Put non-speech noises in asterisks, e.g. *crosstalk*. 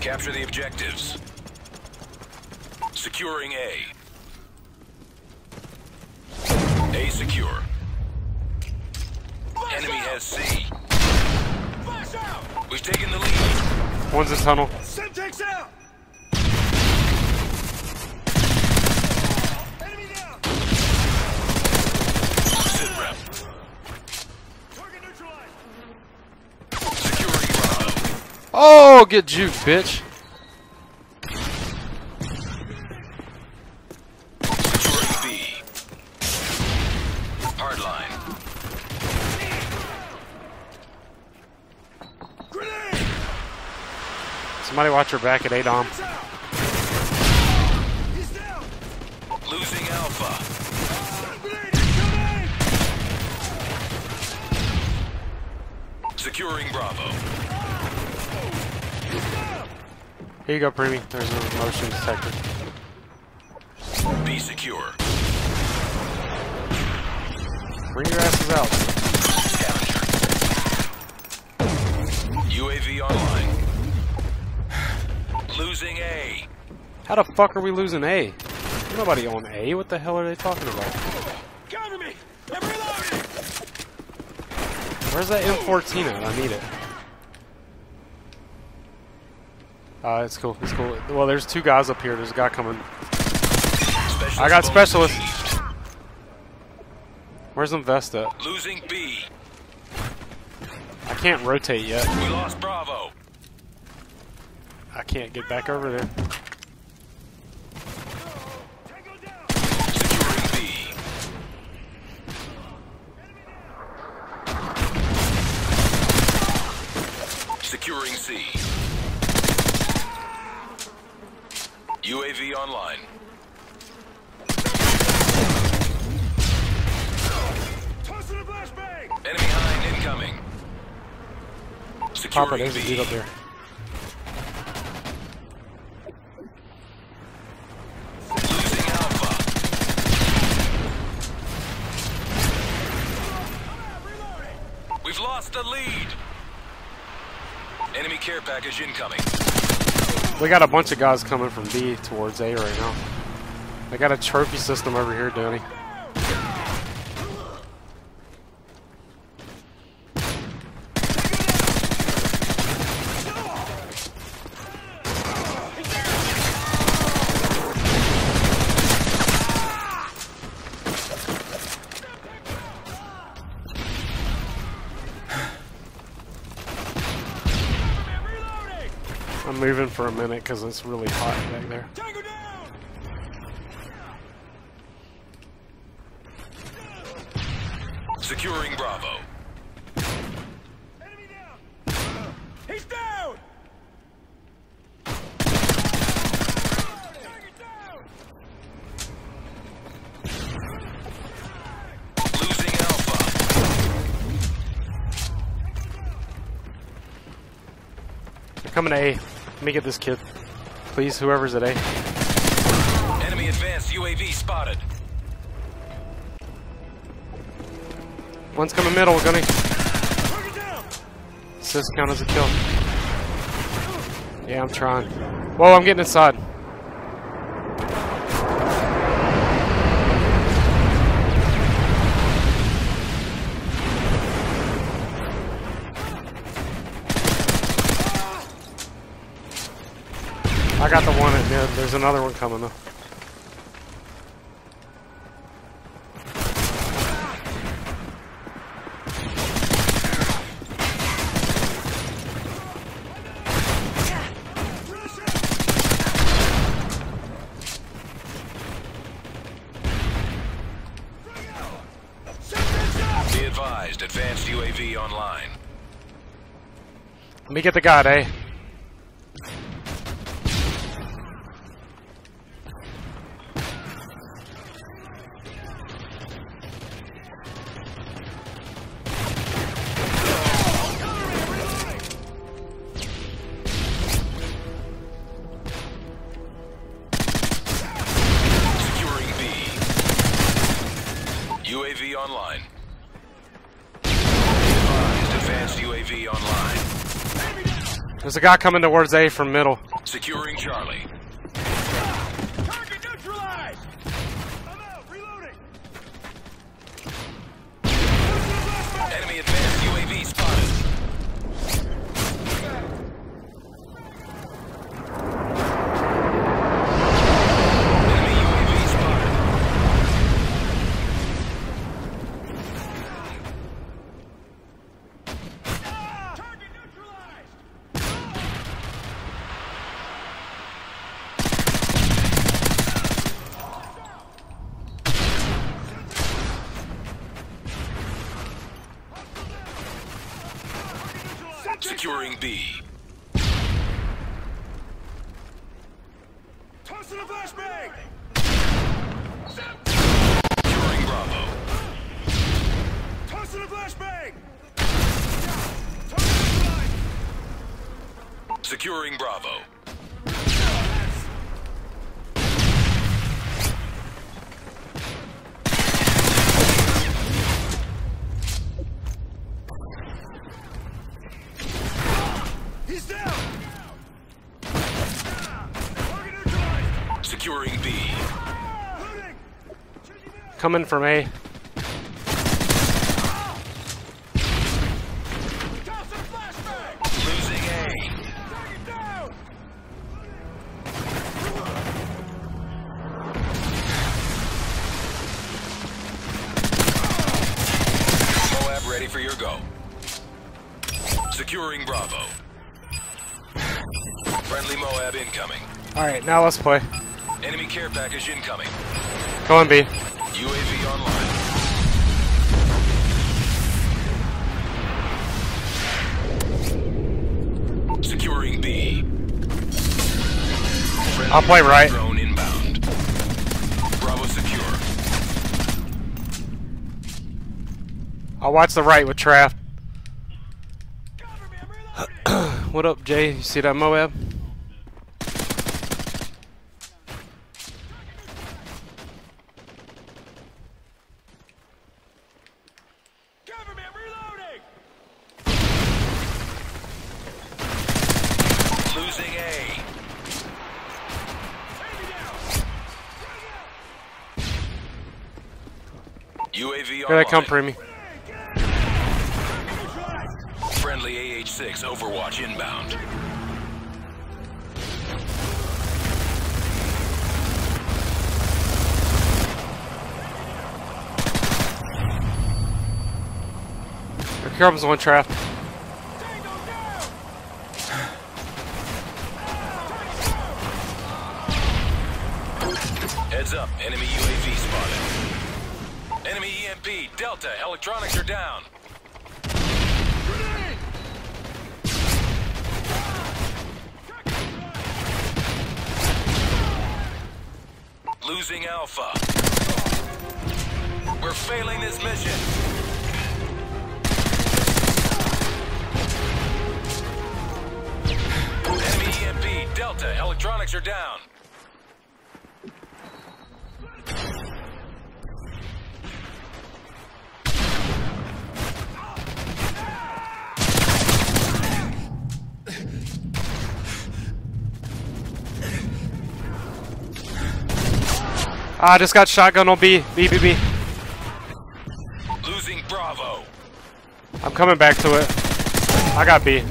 Capture the objectives. Securing A. A secure. Enemy has C. Flash out! We've taken the lead. One's in tunnel. Semtex out! Enemy down! Sit rep. Target neutralized! Securing Bravo. Oh, get juked, bitch. Securing B. Hardline. Grenade! Somebody watch your back at ADOM. It's! He's down! Losing Alpha. Stun grenade incoming! Securing Bravo. Here you go, Preemie. There's a motion detector. Be secure. Bring your asses out. UAV online. Losing A. How the fuck are we losing A? Nobody on A. What the hell are they talking about? Cover me! I'm reloading! Where's that M14 at? I need it. Uh, it's cool. It's cool. Well, there's two guys up here. There's a guy coming. Specialist I got specialist. Where's Invest at? Losing B. I can't rotate yet. We lost Bravo. I can't get back over there. Tango down! Securing B. Securing C. UAV online. Toss a flashbang! Enemy hind incoming. Papa, there's a dude up there. We've lost the lead. Enemy care package incoming. We got a bunch of guys coming from B towards A right now. They got a trophy system over here, Danny. Reloading! I'm moving for a minute because it's really hot back there. Securing Bravo. Enemy down! He's down! Target down! Losing Alpha. They're coming to A. Let me get this kid. Please, whoever's at A. Enemy advanced UAV spotted. One's coming middle, Gunny. Target down! Assist count as a kill. Yeah, I'm trying. Whoa, I'm getting inside. I got the one at mid. There's another one coming though. Be advised, advanced UAV online. Let me get the guy at eh? There's a guy coming towards A from middle. Securing Charlie. Target neutralized! I'm out! Reloading! Tossing a flashbang! Enemy advanced UAV spotted. Enemy UAV spotted. Target neutralized! Securing B. Tossing a flashbang! Securing Bravo. Tossing a flashbang! Securing Bravo. He's down! Target neutralized! Securing B. Looting! Changing back! Coming from A. Tossing a flashbang! Losing A. Target down! Moab ready for your go. Securing Bravo. Friendly Moab incoming. Alright, now let's play. Enemy care package incoming. Going B. UAV online. Securing B. Friendly I'll play right. Drone inbound. Bravo secure. I'll watch the right with Traft. Cover me, I'm reloading! *clears throat* What up, Jay? You see that Moab? Cover me, I'm reloading! Losing A. Enemy down! UAV Here they come. Target! Friendly AH-6 Overwatch inbound. Here comes one down! Heads up, enemy UAV spotted. Enemy EMP, Delta, electronics are down. Losing Alpha. We're failing this mission. Enemy EMP, Delta, electronics are down. Ah, I just got shotgun on B. B, B, B. Losing Bravo. I'm coming back to it. I got B.